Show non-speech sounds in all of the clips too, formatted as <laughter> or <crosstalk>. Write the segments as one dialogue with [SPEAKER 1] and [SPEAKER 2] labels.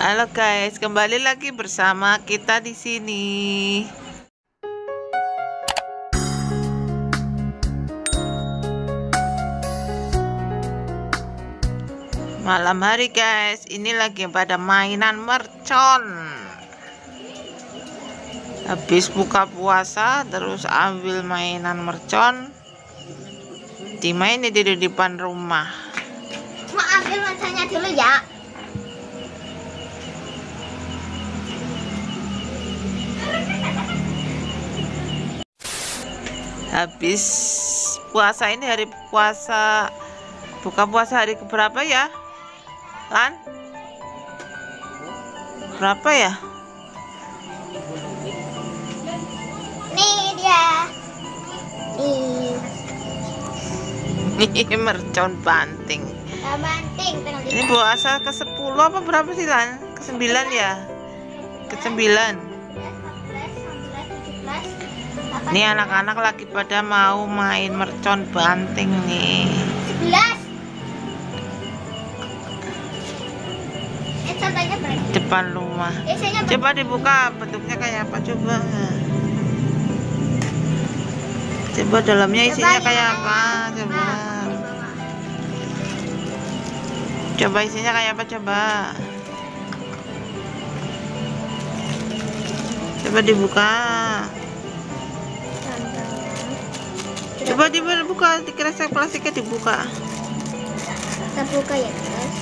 [SPEAKER 1] Halo guys, kembali lagi bersama kita di sini. Malam hari guys, ini lagi pada mainan mercon. Habis buka puasa terus ambil mainan mercon. Dimainin di depan rumah.
[SPEAKER 2] Mau ambil merconnya dulu ya.
[SPEAKER 1] Habis puasa ini hari puasa buka puasa hari keberapa ya? Lan? Berapa ya?
[SPEAKER 2] Nih dia. <laughs> Nih.
[SPEAKER 1] ini mercon banting.
[SPEAKER 2] Banting
[SPEAKER 1] ini puasa ke 10 apa berapa sih Lan? Ke 9 ya? Ke 9 Ini anak-anak lagi pada mau main mercon banting nih.
[SPEAKER 2] 11 Eh contohnya berapa?
[SPEAKER 1] Depan rumah.
[SPEAKER 2] Biasanya
[SPEAKER 1] Coba dibuka bentuknya kayak apa coba. Coba dalamnya isinya
[SPEAKER 2] Coba
[SPEAKER 1] kayak
[SPEAKER 2] ya.
[SPEAKER 1] apa? Coba. Coba isinya kayak apa coba. Coba dibuka. Coba dibuka, dikresek plastiknya dibuka.
[SPEAKER 2] kita buka ya guys.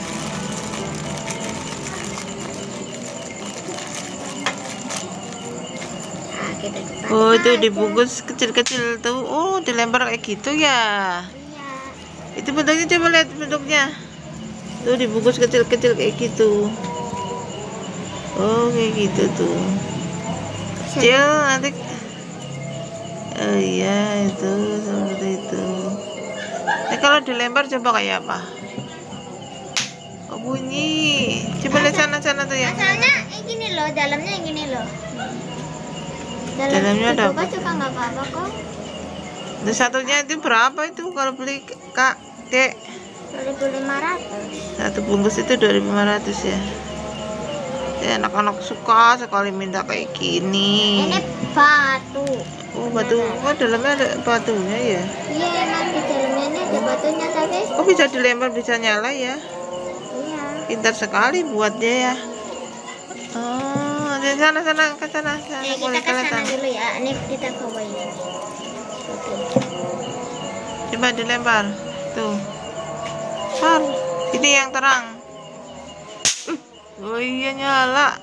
[SPEAKER 2] Nah, kita.
[SPEAKER 1] Oh, itu
[SPEAKER 2] aja.
[SPEAKER 1] dibungkus kecil-kecil tuh. Oh, dilempar kayak gitu ya.
[SPEAKER 2] Iya.
[SPEAKER 1] Itu bentuknya coba lihat bentuknya. Tuh dibungkus kecil-kecil kayak gitu. Oh, kayak gitu tuh. Kecil nanti Oh iya, itu seperti itu. Nah, kalau dilempar coba kayak apa? Oh, bunyi. Coba lihat sana-sana tuh yang.
[SPEAKER 2] Asalnya yang gini loh, dalamnya yang gini loh.
[SPEAKER 1] Dalamnya ada apa?
[SPEAKER 2] juga nggak apa-apa kok.
[SPEAKER 1] Nah, satunya itu berapa itu kalau beli Kak? Dek?
[SPEAKER 2] 2500.
[SPEAKER 1] Satu bungkus itu 2500 ya. Ya, anak-anak suka sekali minta kayak gini.
[SPEAKER 2] Ini batu.
[SPEAKER 1] Oh, batu. Oh, dalamnya ada batunya ya.
[SPEAKER 2] Iya, emang di dalamnya ini ada batunya tapi
[SPEAKER 1] Oh, bisa dilempar, bisa nyala ya.
[SPEAKER 2] iya.
[SPEAKER 1] Pintar sekali buatnya ya. Oh, di sana sana ke sana. sana boleh
[SPEAKER 2] kita ke sana dulu ya. Ini kita bawain. Oke.
[SPEAKER 1] Coba dilempar. Tuh. Par. Ini yang terang. Uh, Oh iya nyala.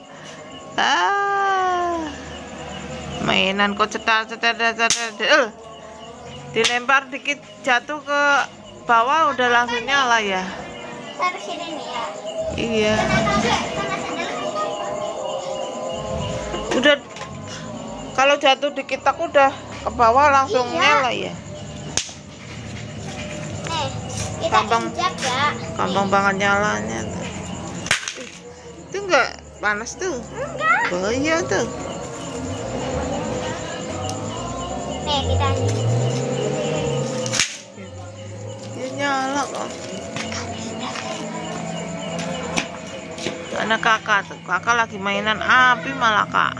[SPEAKER 1] Ah. Mainan kok cetar cetar cetar cetar. Dilempar dikit jatuh ke bawah udah langsung nyala ya.
[SPEAKER 2] Taruh sini nih ya.
[SPEAKER 1] Iya. Udah kalau jatuh dikit aku udah ke bawah langsung
[SPEAKER 2] Iya.
[SPEAKER 1] nyala ya.
[SPEAKER 2] Kita
[SPEAKER 1] Gampang.
[SPEAKER 2] injak ya.
[SPEAKER 1] Gampang banget nyalanya Itu enggak panas tuh.
[SPEAKER 2] Enggak.
[SPEAKER 1] Bahaya tuh. Dia nyala kok. Anak kakak tuh, kakak lagi mainan api malah kak.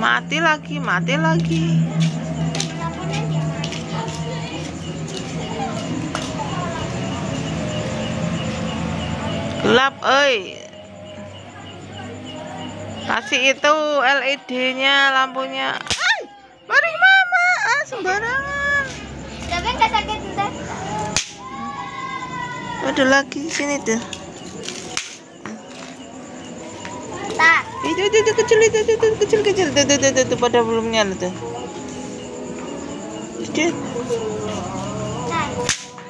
[SPEAKER 1] Mati lagi, mati lagi. Gelap, oi. Kasih itu LED-nya, lampunya. Sembarangan.
[SPEAKER 2] Tapi enggak sakit entar.
[SPEAKER 1] Ada lagi sini tuh.
[SPEAKER 2] Tak.
[SPEAKER 1] Itu itu, itu kecil itu, itu, itu kecil kecil tuh, tuh, tuh, tuh, pada belum nyala tuh. Itu.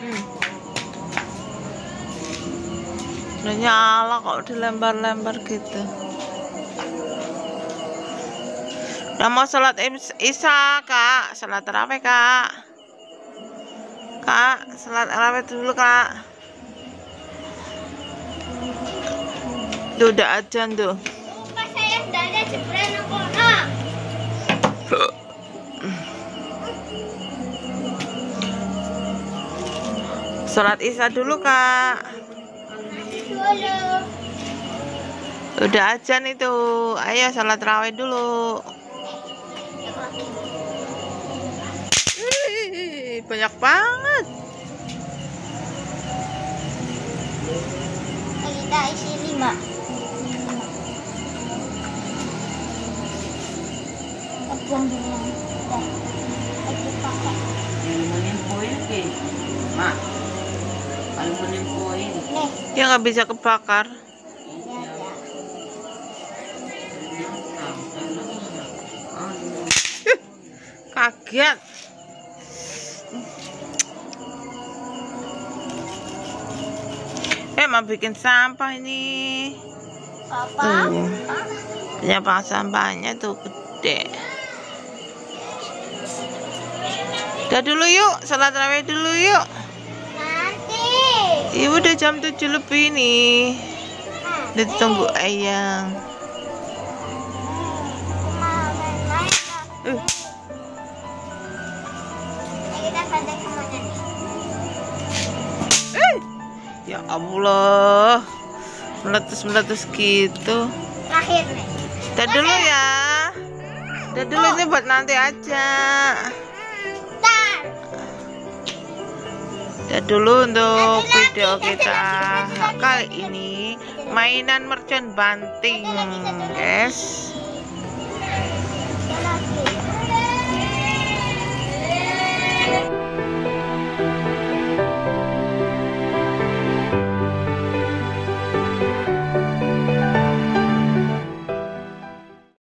[SPEAKER 1] Hmm. Udah nyala kok dilempar-lempar gitu. Udah mau sholat is- isya kak, sholat terawih kak. Kak, sholat terawih dulu kak. Tuh udah ajan tuh.
[SPEAKER 2] Lupa saya aku.
[SPEAKER 1] Sholat isya dulu kak. Udah ajan itu. Ayo salat raweh dulu. Banyak banget.
[SPEAKER 2] Kita isi lima. Buang dulu. Dah. Lagi pakai.
[SPEAKER 3] Aluminium foil ke? Mak, aluminium foil.
[SPEAKER 2] Nih.
[SPEAKER 1] Ya nggak bisa kebakar.
[SPEAKER 2] Ya, ya.
[SPEAKER 1] Kaget. Eh mau bikin sampah ini.
[SPEAKER 2] Papa.
[SPEAKER 1] Tuh. Penyapa sampahnya tuh gede. Udah dulu yuk, salat raweh dulu yuk.
[SPEAKER 2] Nanti.
[SPEAKER 1] Ibu udah jam 7 lebih nih.
[SPEAKER 2] Nah,
[SPEAKER 1] Udah tunggu ayang.
[SPEAKER 2] Mau main-main lah.
[SPEAKER 1] Uh,
[SPEAKER 2] kita
[SPEAKER 1] Ya Allah. Meletus-meletus gitu.
[SPEAKER 2] Terakhir nih.
[SPEAKER 1] Udah dulu ya. Udah dulu ini buat nanti aja. Udah dulu untuk video kita kali ini mainan mercon banting, guys.